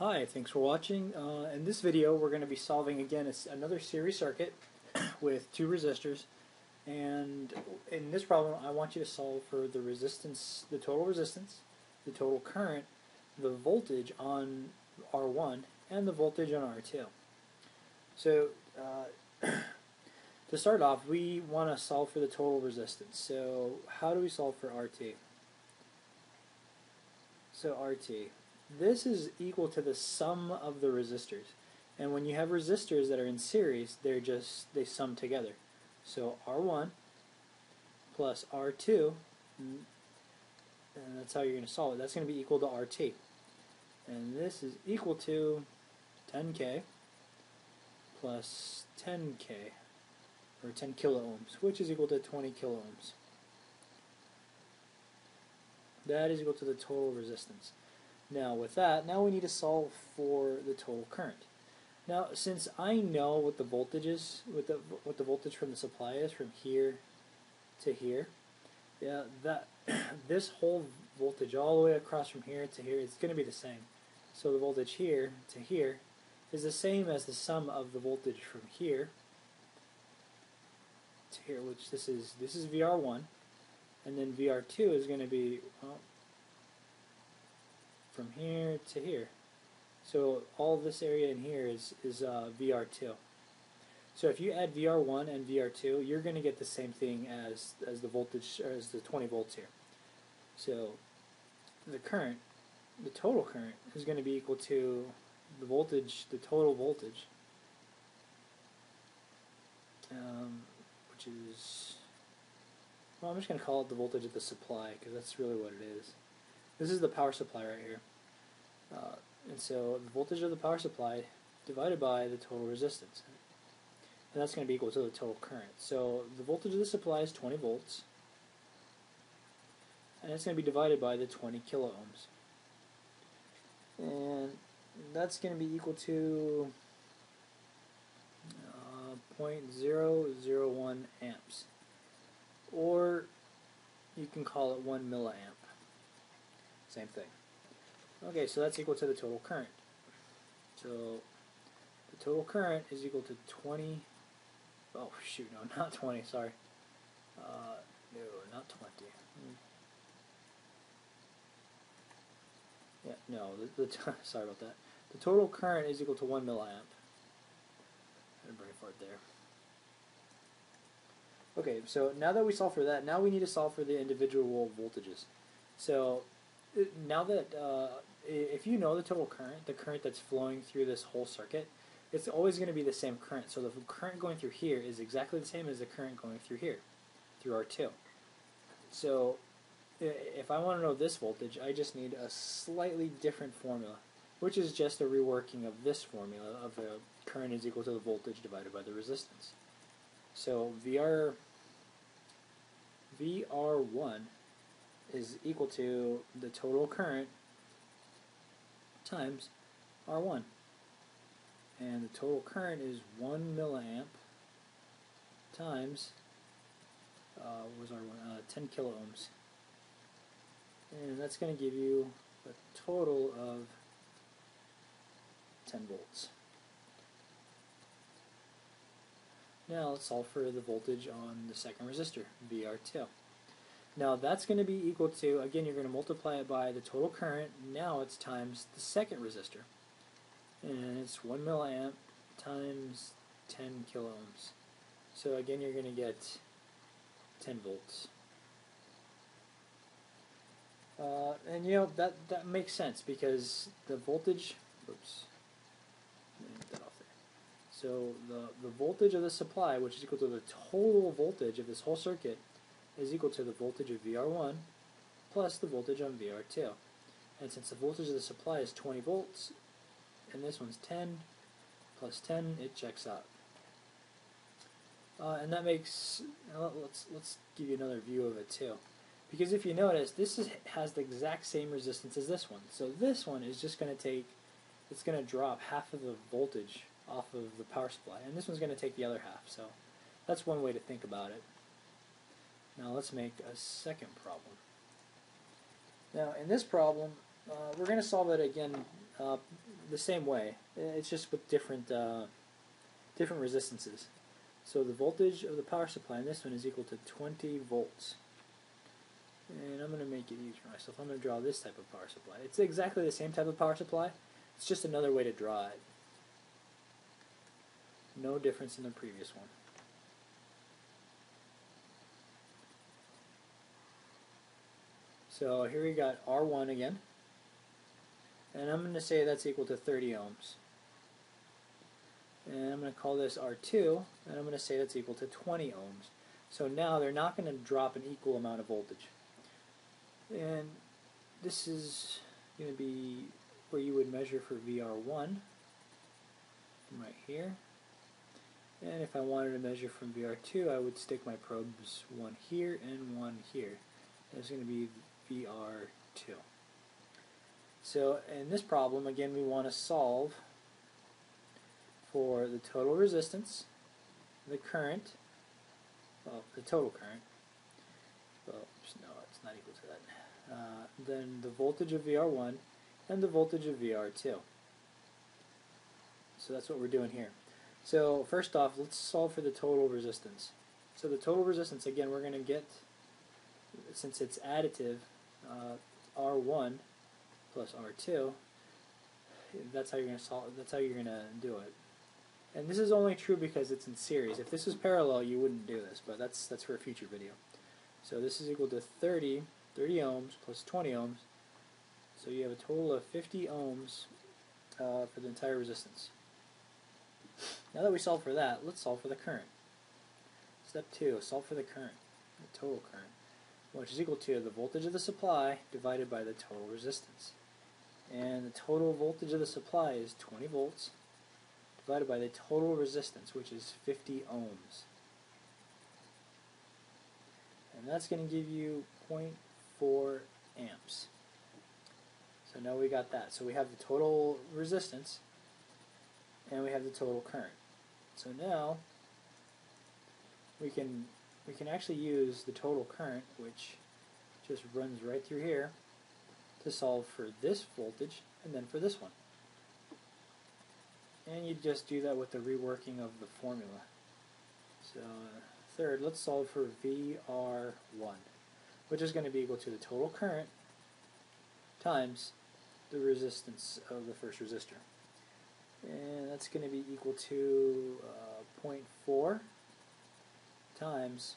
Hi, thanks for watching. Uh, in this video we're going to be solving again another series circuit with two resistors and in this problem I want you to solve for the resistance, the total resistance, the total current, the voltage on R1 and the voltage on R2. So uh, to start off we want to solve for the total resistance. So how do we solve for RT? So RT this is equal to the sum of the resistors. And when you have resistors that are in series, they're just, they sum together. So R1 plus R2, and that's how you're going to solve it. That's going to be equal to RT. And this is equal to 10K plus 10K, or 10 kiloohms, which is equal to 20 kiloohms. That is equal to the total resistance. Now with that, now we need to solve for the total current. Now since I know what the voltage is, what the, what the voltage from the supply is from here to here, yeah, that this whole voltage all the way across from here to here is going to be the same. So the voltage here to here is the same as the sum of the voltage from here to here, which this is this is VR1, and then VR2 is going to be well, from here to here. So all this area in here is, is uh, VR2. So if you add VR1 and VR2, you're going to get the same thing as, as the voltage, as the 20 volts here. So the current, the total current, is going to be equal to the voltage, the total voltage, um, which is, well, I'm just going to call it the voltage of the supply because that's really what it is. This is the power supply right here. Uh, and so the voltage of the power supply divided by the total resistance. And that's going to be equal to the total current. So the voltage of the supply is 20 volts. And it's going to be divided by the 20 kiloohms. And that's going to be equal to uh, 0.001 amps. Or you can call it 1 milliamp. Same thing. Okay, so that's equal to the total current. So the total current is equal to 20, oh shoot, no, not 20, sorry. Uh, no, not 20. Hmm. Yeah, no, the, the sorry about that. The total current is equal to 1 milliamp. And bring it forward there. Okay, so now that we solve for that, now we need to solve for the individual voltages. So now that uh, if you know the total current, the current that's flowing through this whole circuit, it's always going to be the same current. So the current going through here is exactly the same as the current going through here, through R2. So if I want to know this voltage, I just need a slightly different formula, which is just a reworking of this formula of the current is equal to the voltage divided by the resistance. So VR VR1 is equal to the total current times R1. And the total current is 1 milliamp times, uh, was R1? Uh, 10 kiloohms. And that's going to give you a total of 10 volts. Now let's solve for the voltage on the second resistor, VR2. Now that's going to be equal to, again, you're going to multiply it by the total current. Now it's times the second resistor. And it's 1 milliamp times 10 kiloohms. So again, you're going to get 10 volts. Uh, and you know, that, that makes sense because the voltage, oops. So the, the voltage of the supply, which is equal to the total voltage of this whole circuit, is equal to the voltage of VR1 plus the voltage on VR2. And since the voltage of the supply is 20 volts, and this one's 10 plus 10, it checks out. Uh, and that makes, let's, let's give you another view of it too. Because if you notice, this is, has the exact same resistance as this one. So this one is just going to take, it's going to drop half of the voltage off of the power supply. And this one's going to take the other half. So that's one way to think about it. Now let's make a second problem. Now in this problem, uh, we're going to solve it again uh, the same way. It's just with different uh, different resistances. So the voltage of the power supply in this one is equal to 20 volts. And I'm going to make it easier myself. I'm going to draw this type of power supply. It's exactly the same type of power supply. It's just another way to draw it. No difference in the previous one. So here we got R1 again. And I'm going to say that's equal to 30 ohms. And I'm going to call this R2, and I'm going to say that's equal to 20 ohms. So now they're not going to drop an equal amount of voltage. And this is going to be where you would measure for VR1, right here. And if I wanted to measure from VR2, I would stick my probes one here and one here. It's going to be VR2. So in this problem, again, we want to solve for the total resistance, the current, well, the total current, well, no, it's not equal to that, uh, then the voltage of VR1 and the voltage of VR2. So that's what we're doing here. So first off, let's solve for the total resistance. So the total resistance, again, we're going to get, since it's additive, uh, R1 plus R2, that's how you're going to solve. That's how you're going to do it. And this is only true because it's in series. If this was parallel, you wouldn't do this, but that's that's for a future video. So this is equal to 30, 30 ohms plus 20 ohms. So you have a total of 50 ohms uh, for the entire resistance. Now that we solved for that, let's solve for the current. Step 2, solve for the current, the total current, which is equal to the voltage of the supply divided by the total resistance. And the total voltage of the supply is 20 volts divided by the total resistance, which is 50 ohms. And that's going to give you 0.4 amps. So now we got that. So we have the total resistance and we have the total current. So now we can we can actually use the total current, which just runs right through here, to solve for this voltage and then for this one. And you just do that with the reworking of the formula. So third, let's solve for VR1, which is going to be equal to the total current times the resistance of the first resistor. And that's going to be equal to uh, 0.4 times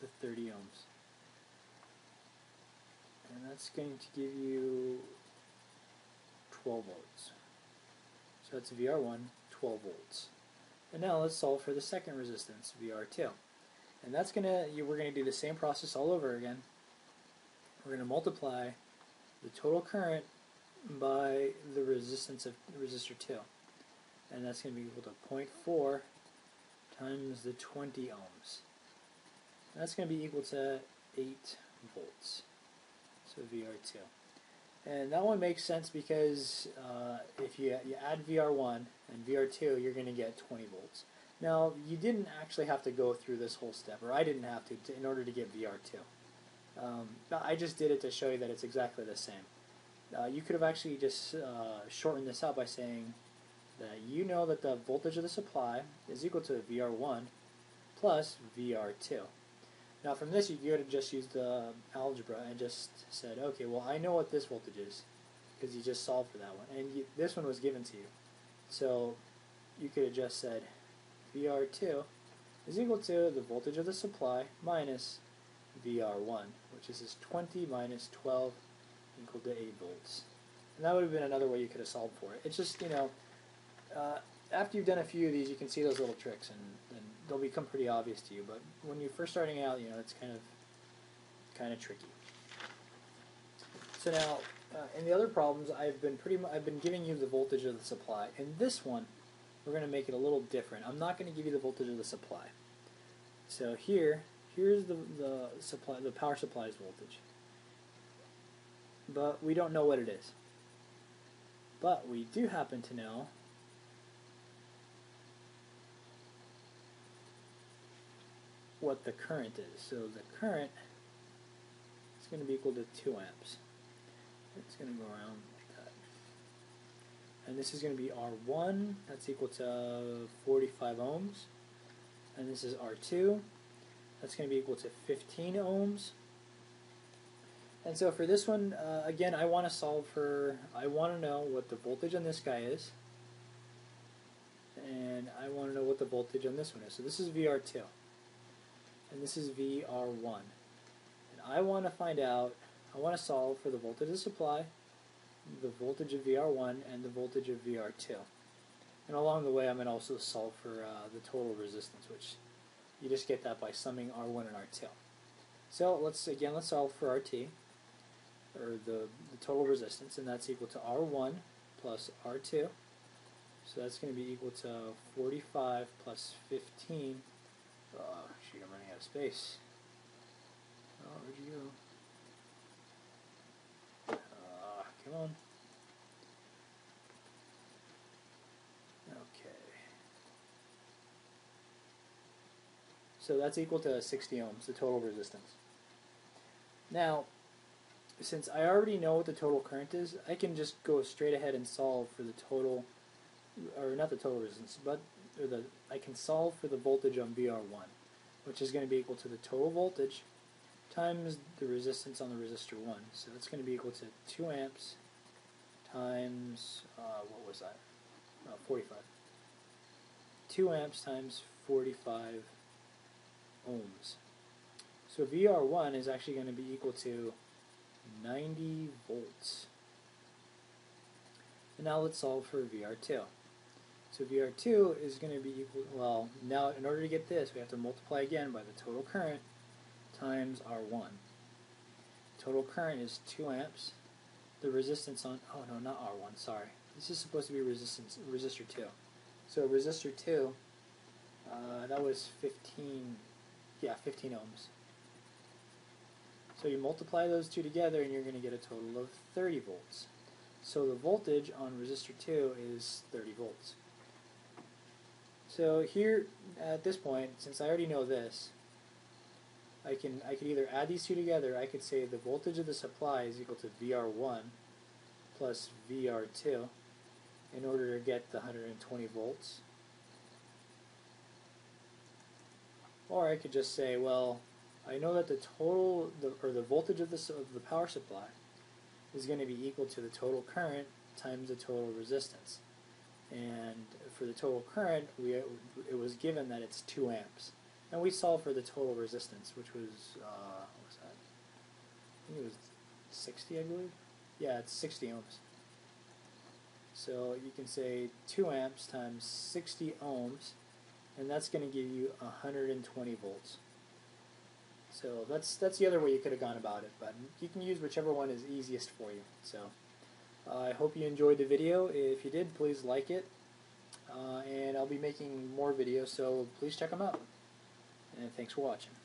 the 30 ohms. And that's going to give you 12 volts. So that's VR1, 12 volts. And now let's solve for the second resistance, VR2. And that's going to, we're going to do the same process all over again. We're going to multiply the total current by the resistance of resistor 2. And that's going to be equal to 0.4 times the 20 ohms. That's going to be equal to 8 volts. So VR2. And that one makes sense because uh, if you, you add VR1 and VR2, you're going to get 20 volts. Now, you didn't actually have to go through this whole step, or I didn't have to, to in order to get VR2. Um, I just did it to show you that it's exactly the same. Uh, you could have actually just uh, shortened this out by saying that you know that the voltage of the supply is equal to VR1 plus VR2. Now from this you could have just used the algebra and just said, okay, well I know what this voltage is because you just solved for that one. And you, this one was given to you. So you could have just said VR2 is equal to the voltage of the supply minus VR1, which is 20 minus 12 equal to 8 volts. And that would have been another way you could have solved for it. It's just, you know, uh, after you've done a few of these, you can see those little tricks, and, and they'll become pretty obvious to you. But when you're first starting out, you know, it's kind of kind of tricky. So now, uh, in the other problems, I've been pretty. I've been giving you the voltage of the supply. In this one, we're going to make it a little different. I'm not going to give you the voltage of the supply. So here, here's the the supply, the power supply's voltage. But we don't know what it is. But we do happen to know what the current is. So the current is going to be equal to 2 amps. It's going to go around like that. and this is going to be R1, that's equal to 45 ohms, and this is R2, that's going to be equal to 15 ohms. And so for this one, uh, again, I want to solve for, I want to know what the voltage on this guy is, and I want to know what the voltage on this one is. So this is VR2, and this is VR1. And I want to find out, I want to solve for the voltage of supply, the voltage of VR1, and the voltage of VR2. And along the way, I'm going to also solve for uh, the total resistance, which you just get that by summing R1 and R2. So let's again let's solve for RT, or the, the total resistance, and that's equal to R1 plus R2. So that's going to be equal to 45 plus 15. Oh, shoot, I'm running out space. Oh, where'd you go? Uh, come on. Okay. So that's equal to 60 ohms, the total resistance. Now, since I already know what the total current is, I can just go straight ahead and solve for the total, or not the total resistance, but or the I can solve for the voltage on VR1, which is going to be equal to the total voltage times the resistance on the resistor 1. So that's going to be equal to 2 amps times, uh, what was that? Uh, 45. 2 amps times 45 ohms. So VR1 is actually going to be equal to 90 volts. And now let's solve for VR2. So VR2 is going to be equal, well, now in order to get this, we have to multiply again by the total current times R1. Total current is 2 amps. The resistance on, oh no, not R1, sorry. This is supposed to be resistance, resistor 2. So resistor 2, uh, that was 15, yeah, 15 ohms. So you multiply those two together and you're going to get a total of 30 volts. So the voltage on resistor 2 is 30 volts. So here, at this point, since I already know this, I can I could either add these two together. I could say the voltage of the supply is equal to VR1 plus VR2 in order to get the 120 volts. Or I could just say, well, I know that the total the, or the voltage of the of the power supply is going to be equal to the total current times the total resistance. And for the total current, we it was given that it's 2 amps. And we solved for the total resistance, which was, uh, what was that? I think it was 60, I believe. Yeah, it's 60 ohms. So you can say 2 amps times 60 ohms, and that's going to give you 120 volts. So that's that's the other way you could have gone about it, but you can use whichever one is easiest for you. So I hope you enjoyed the video. If you did, please like it, uh, and I'll be making more videos, so please check them out and thanks for watching.